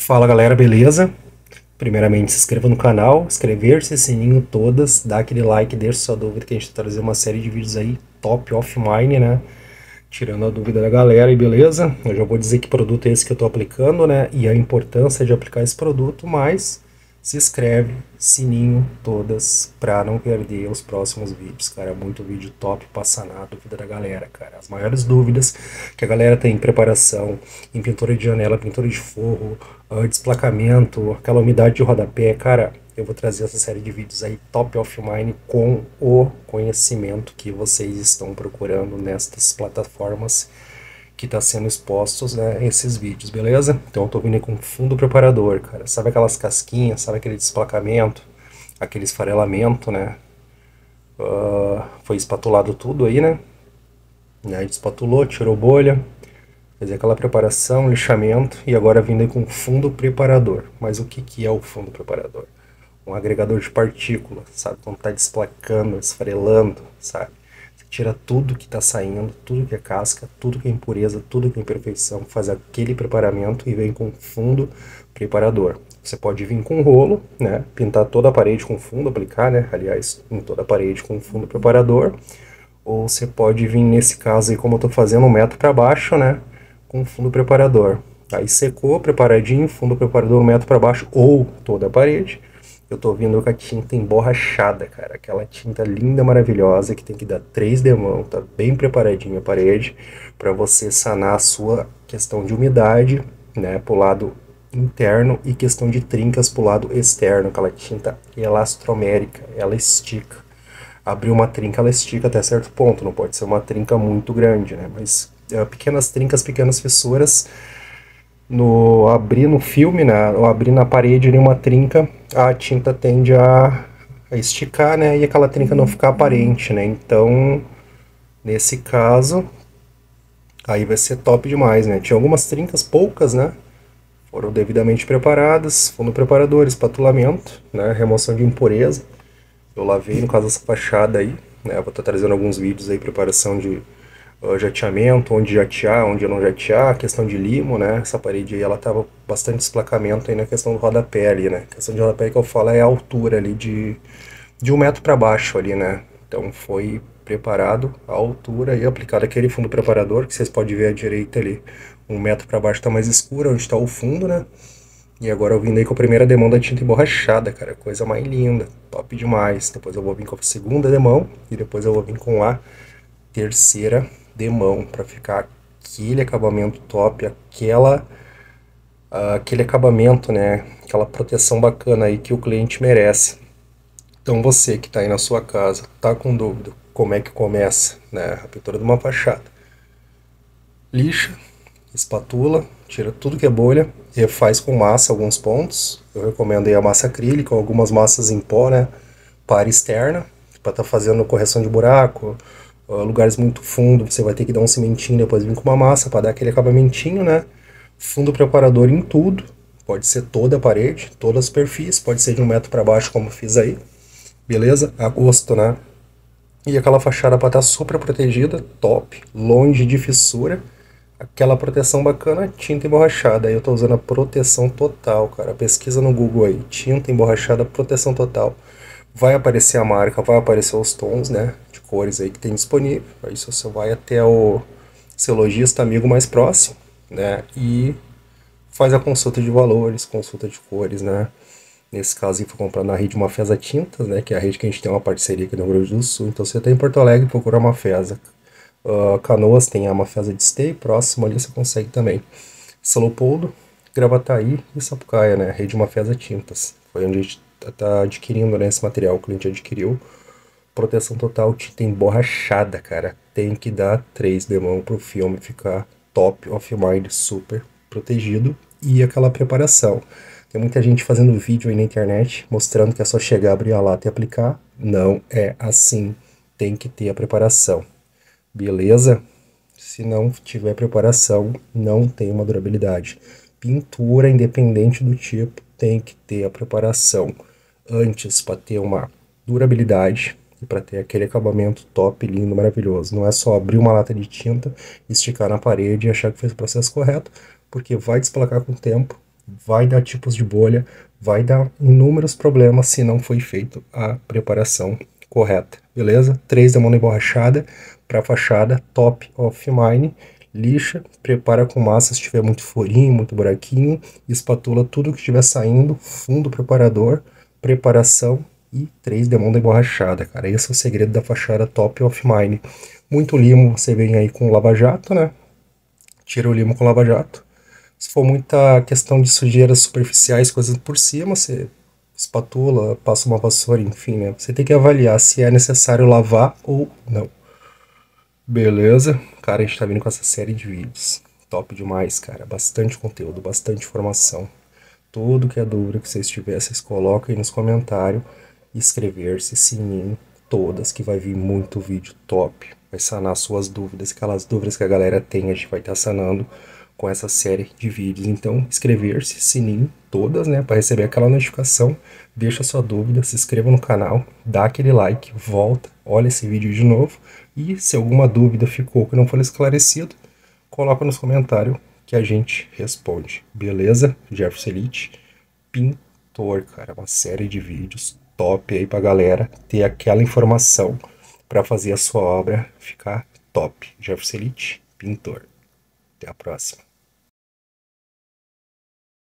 Fala galera, beleza? Primeiramente se inscreva no canal, inscrever-se, sininho todas, dá aquele like, deixa sua dúvida que a gente está trazendo uma série de vídeos aí top offline, né? Tirando a dúvida da galera, e beleza? Eu já vou dizer que produto é esse que eu estou aplicando, né? E a importância de aplicar esse produto, mas se inscreve, sininho, todas, pra não perder os próximos vídeos, cara. Muito vídeo top, passa na dúvida da galera, cara. As maiores dúvidas que a galera tem em preparação, em pintura de janela, pintura de forro, uh, desplacamento, aquela umidade de rodapé, cara. Eu vou trazer essa série de vídeos aí top of mind com o conhecimento que vocês estão procurando nestas plataformas que está sendo expostos né, esses vídeos, beleza? Então eu tô vindo com fundo preparador, cara. Sabe aquelas casquinhas, sabe aquele desplacamento, aquele esfarelamento, né? Uh, foi espatulado tudo aí, né? né? Espatulou, tirou bolha, fez aquela preparação, lixamento e agora vindo aí com fundo preparador. Mas o que, que é o fundo preparador? Um agregador de partículas, sabe? Quando tá desplacando, esfarelando, sabe? Tira tudo que está saindo, tudo que é casca, tudo que é impureza, tudo que é imperfeição, faz aquele preparamento e vem com fundo preparador. Você pode vir com rolo, né, pintar toda a parede com fundo, aplicar, né, aliás, em toda a parede com fundo preparador, ou você pode vir nesse caso aí, como eu estou fazendo, um metro para baixo, né, com fundo preparador. Aí secou, preparadinho, fundo preparador um metro para baixo ou toda a parede eu tô vindo com a tinta emborrachada, cara. Aquela tinta linda, maravilhosa, que tem que dar três demão, tá bem preparadinha a parede, para você sanar a sua questão de umidade, né, pro lado interno e questão de trincas pro lado externo. Aquela tinta elastromérica, ela estica. Abriu uma trinca, ela estica até certo ponto, não pode ser uma trinca muito grande, né, mas é, pequenas trincas, pequenas fissuras, no abrir no filme, né, ou abrir na parede uma trinca, a tinta tende a, a esticar, né, e aquela trinca não ficar aparente, né, então, nesse caso, aí vai ser top demais, né, tinha algumas trincas, poucas, né, foram devidamente preparadas, fundo preparador, espatulamento, né, remoção de impureza, eu lavei no caso essa fachada aí, né, vou estar trazendo alguns vídeos aí, preparação de jateamento, onde jatear, onde não jatear, questão de limo, né? Essa parede aí, ela tava bastante desplacamento aí na questão do rodapé ali, né? A questão de rodapé que eu falo é a altura ali de, de um metro para baixo ali, né? Então foi preparado a altura e aplicado aquele fundo preparador, que vocês podem ver à direita ali, um metro para baixo tá mais escuro, onde está o fundo, né? E agora eu vim aí com a primeira demão da tinta emborrachada, cara, coisa mais linda, top demais. Depois eu vou vir com a segunda demão e depois eu vou vir com a terceira de mão para ficar aquele acabamento top, aquela uh, aquele acabamento, né, aquela proteção bacana aí que o cliente merece. Então você que está aí na sua casa, tá com dúvida como é que começa, né, a pintura de uma fachada. Lixa, espatula, tira tudo que é bolha, refaz com massa alguns pontos. Eu recomendo aí a massa acrílica, algumas massas em pó, né, para externa, para estar tá fazendo correção de buraco, lugares muito fundos, você vai ter que dar um cimentinho, depois vir com uma massa para dar aquele acabamentinho, né? Fundo preparador em tudo, pode ser toda a parede, todas as perfis, pode ser de um metro para baixo, como fiz aí, beleza? A gosto, né? E aquela fachada para estar tá super protegida, top, longe de fissura, aquela proteção bacana, tinta emborrachada. Aí eu tô usando a proteção total, cara. Pesquisa no Google aí, tinta emborrachada, proteção total. Vai aparecer a marca, vai aparecer os tons, né? cores aí que tem disponível. Aí você vai até o seu lojista amigo mais próximo, né? E faz a consulta de valores, consulta de cores, né? Nesse caso, foi comprar na rede Mafesa Tintas, né? Que é a rede que a gente tem uma parceria aqui no Rio Grande do Sul. Então, você está em Porto Alegre, procura a Mafesa. Uh, Canoas tem a Mafesa de Stay, próximo ali você consegue também. Salopoldo, Gravataí e Sapucaia, né? Rede Mafesa Tintas. Foi onde a gente está adquirindo né, esse material, o cliente adquiriu proteção total tinta emborrachada, cara. Tem que dar 3 de mão pro filme ficar top of mind, super protegido. E aquela preparação. Tem muita gente fazendo vídeo aí na internet mostrando que é só chegar, abrir a lata e aplicar. Não é assim. Tem que ter a preparação. Beleza? Se não tiver preparação, não tem uma durabilidade. Pintura, independente do tipo, tem que ter a preparação antes para ter uma durabilidade e para ter aquele acabamento top, lindo, maravilhoso. Não é só abrir uma lata de tinta, esticar na parede e achar que fez o processo correto, porque vai desplacar com o tempo, vai dar tipos de bolha, vai dar inúmeros problemas se não foi feito a preparação correta, beleza? 3 da mão emborrachada para fachada, top of mine, lixa, prepara com massa se tiver muito furinho, muito buraquinho, espatula tudo que estiver saindo, fundo preparador, preparação e 3 de mão emborrachada, cara. Esse é o segredo da fachada top of mine. Muito limo, você vem aí com lava-jato, né? Tira o limo com lava-jato. Se for muita questão de sujeiras superficiais, coisas por cima, você espatula, passa uma vassoura, enfim, né? Você tem que avaliar se é necessário lavar ou não. Beleza? Cara, a gente tá vindo com essa série de vídeos. Top demais, cara. Bastante conteúdo, bastante informação. Tudo que é dúvida que vocês tiverem, vocês colocam aí nos comentários. Inscrever-se, sininho, todas, que vai vir muito vídeo top vai sanar suas dúvidas, aquelas dúvidas que a galera tem, a gente vai estar sanando com essa série de vídeos. Então, inscrever-se, sininho, todas, né, para receber aquela notificação. Deixa sua dúvida, se inscreva no canal, dá aquele like, volta, olha esse vídeo de novo e se alguma dúvida ficou que não foi esclarecido, coloca nos comentários que a gente responde. Beleza? Jefferson Elite, pintor, cara, uma série de vídeos top aí pra galera ter aquela informação para fazer a sua obra ficar top. Jefferson Elite, pintor. Até a próxima.